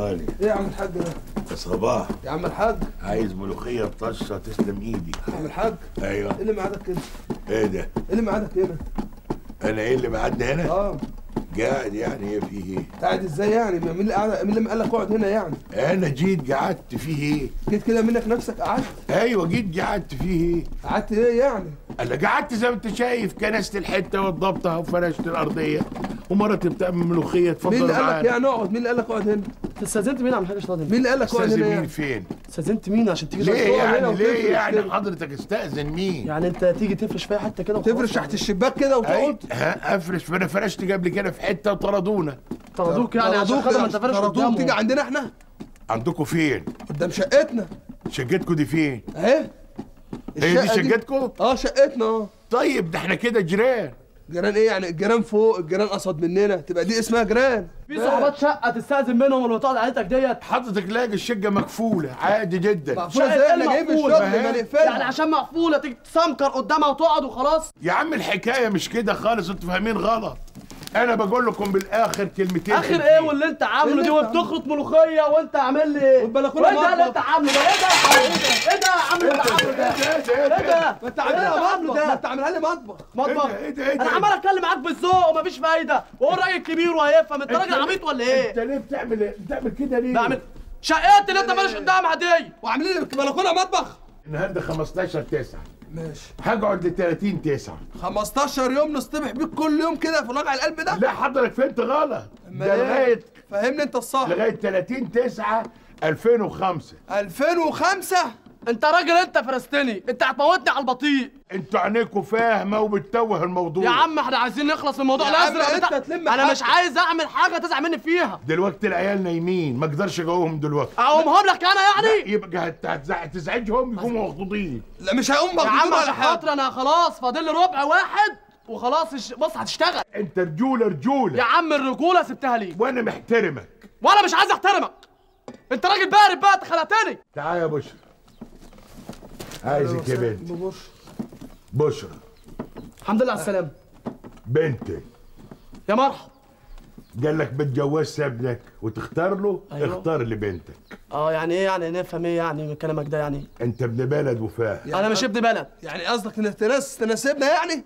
غالي. إيه يا عم الحاج؟ ده يا صباح يا عم الحاج. عايز ملوخية بطشة تسلم إيدي. يا عم الحاج. أيوه. إيه اللي معادك كده؟ إيه ده؟ إيه اللي معادك هنا؟ أنا إيه اللي معدي هنا؟ آه. قاعد يعني إيه فيه إيه؟ قاعد إزاي يعني؟ مين اللي قاعد مين اللي قال لك اقعد هنا يعني؟ أنا جيت قعدت فيه إيه؟ جيت كده منك نفسك قعدت؟ أيوه جيت قعدت فيه إيه؟ قعدت إيه يعني؟ أنا قعدت زي ما أنت شايف كنست الحتة وضبطها وفرشت الأرضية ومرتي بتعمل ملوخية مين اتفضل اللي قال لك يعني اقعد؟ مين اللي قال لك اقعد هنا؟ استاذنت مين يا عم الحاج شاطر؟ مين اللي قال لك استاذن مين فين؟ استاذنت مين عشان تيجي ليه يعني؟ ليه؟ يعني. حضرتك استأذن مين؟ يعني انت تيجي تفرش في أي حتة كده تفرش. تحت الشباك كده وتقعد؟ ها أفرش. فانا فرشت قبل كده في حتة وطردونا. طردوك يعني عشان خاطر ما انت فارش طردوك تيجي عندنا إحنا؟ عندكم فين؟ قدام شقتنا. شقتكم دي فين؟ اهي. هي دي. شقتكم؟ آه شقتنا. آه. طيب ده إحنا كده جيران. جيران إيه يعني؟ الجيران فوق الجيران قصد مننا. تبقى دي اسمها جيران. في صحابات شقة تستأذن منهم ولو تقعد عيلتك ديت. حضرتك لاقي الشقة مقفولة عادي جدا. مقفولة شقة إزاي إحنا جايين من مقفولة؟ الشغل ما نقفلها يعني عشان مقفولة تيجي تسمكر قدامها وتقعد وخلاص. يا عم الحكاية مش كده خالص أنتوا فاهمين غلط. أنا بقول لكم بالاخر كلمتين اخر. إيه واللي انت عامله دي انت وبتخرط ملوخيه وانت عامل لي إيه؟ والبلكونة وايه ده اللي مطبخ. انت عامله ده؟ إيه ده؟ إيه ده يا عم اللي انت عامله ده؟ إيه ده إيه؟ ما انت عاملها إيه مطبخ ده؟ ما انت عاملها لي مطبخ مطبخ إيه ده؟ إيه ده؟ أنا عمال اتكلم معاك بالذوق ومفيش فايده وهو راجل كبير وهيفهم انت راجل عبيط ولا انت إيه؟ ليه بتعمل إيه؟ بتعمل كده ليه؟ بعمل شقتي اللي انت مالش قدامها دي وعاملين لي بلكونه مطبخ النهارده 15 9 ماشي. هقعد ل 30 9 15 يوم نصطبح بيك كل يوم كده في وجع القلب ده؟ لا حضرتك فهمت غلط. ده إيه؟ لغايه فهمني انت الصح. لغاية 30 9 2005 2005 انت راجل انت فلسطيني انت هتموتني على البطيء. أنتوا عينيكوا فاهمة وبتتوه الموضوع. يا عم إحنا عايزين نخلص من الموضوع يا عم الازرق انت تلم أنا مش حاجتك. عايز أعمل حاجة تزعل مني فيها. دلوقتي العيال نايمين ما أقدرش اجاوبهم دلوقتي. أقومهم لك أنا يعني؟ يبقى هت- هتزع- تزعجهم يقوموا مخضوضين. لا مش هيقوم يا مخدود عم خاطر أنا خلاص فاضل لي ربع واحد وخلاص الش- بص هتشتغل. انت رجولة رجولة. يا عم الرجولة سبتها لي وأنا محترمك. وأنا مش عايز أحترمك. أنت راجل بارد بقى أنت خلقتني. تعال يا بشرى عايزك يا بنت. بشرى الحمد لله على السلامة. بنتي. يا مرحب قال لك بتجوزش ابنك وتختار له أيوة. اختار لبنتك آه يعني إيه؟ يعني نفهم إيه يعني من كلامك ده يعني. أنت ابن بلد وفاهم أنا مش ابن بلد. يعني قصدك ان تناس تناسبنا يعني؟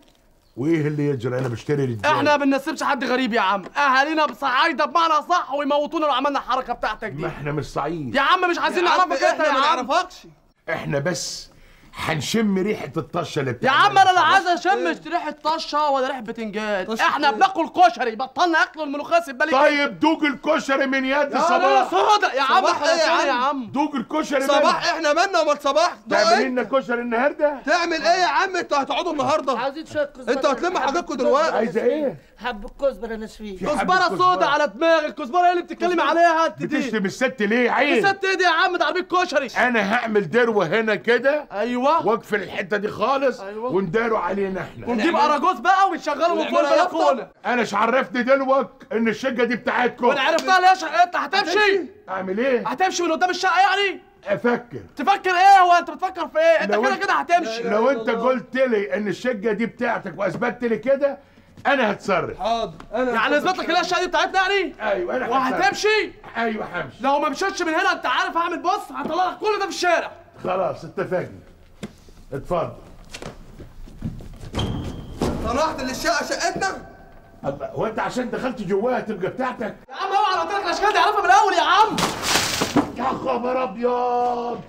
وإيه اللي يجري؟ أنا بشتري رجال إحنا ما بننسبش حد غريب يا عم. أهالينا بصعايدة بمعنى صح ويموتونا لو عملنا الحركة بتاعتك دي. ما إحنا مش صعيد. يا عم مش عايزين نعرفك أنت ما نعرفكش. إحنا بس هنشم ريحة الطشة اللي يا عم أنا لا؟ عايز اشم ريحة طشة ولا ريحة بتنجان. إحنا إيه؟ بناكل كشري بطلنا أكل الملوخية سيب بالك طيب دوق الكشري من يد يا صباح. سودا يا عم صباح إيه يا عم؟ دوق الكشري صباح إحنا مالنا ومال صباح؟ تعمل إيه؟ لنا كشري النهارده؟ تعمل إيه يا عم؟ أنتوا هتقعدوا النهارده. عايزين شوية كزبرة. أنتوا هتلموا حاجاتكم دلوقتي. عايزة إيه؟ حب الكزبره نشفيه كزبرة كزبرة. سودا على دماغي. الكزبره إيه اللي بتتكلمي عليها. انت دي. بتشتم الست ليه؟ عيب. ست إيه دي يا عم ده عربية كشري. أنا هعمل دروة هنا كده. أيوه. واقفل الحتة دي خالص أيوة. ونداروا علينا إحنا. ونجيب أراجوز بقى ونشغله من فوق. البلكونه أنا مش عرفني دلوقت إن الشقة دي بتاعتكم. وأنا عرفتها ليش انت هتمشي. اعمل إيه؟ هتمشي من قدام الشقة يعني. أفكر. تفكر إيه؟ هو أنت بتفكر في إيه؟ أنت كده كده هتمشي. لو أنت قلت لي إن الشقة دي بتاعتك وأثبتت لي كده أنا هتصرف. حاضر. أنا يعني أثبت لك الشقة دي بتاعتنا يعني؟ أيوه أنا. وهتمشي. أيوه همشي. لو ما مشيتش من هنا أنت عارف هعمل بص هطلع لك كل ده في الشارع. خلاص اتفقنا. اتفضل. طلعت للشقه شقتنا؟ هو أنت عشان دخلت جواها تبقى بتاعتك؟ يا عم اوعى أنا قلت لك الأشكال دي عارفها من الأول يا عم. يا خبر أبيض!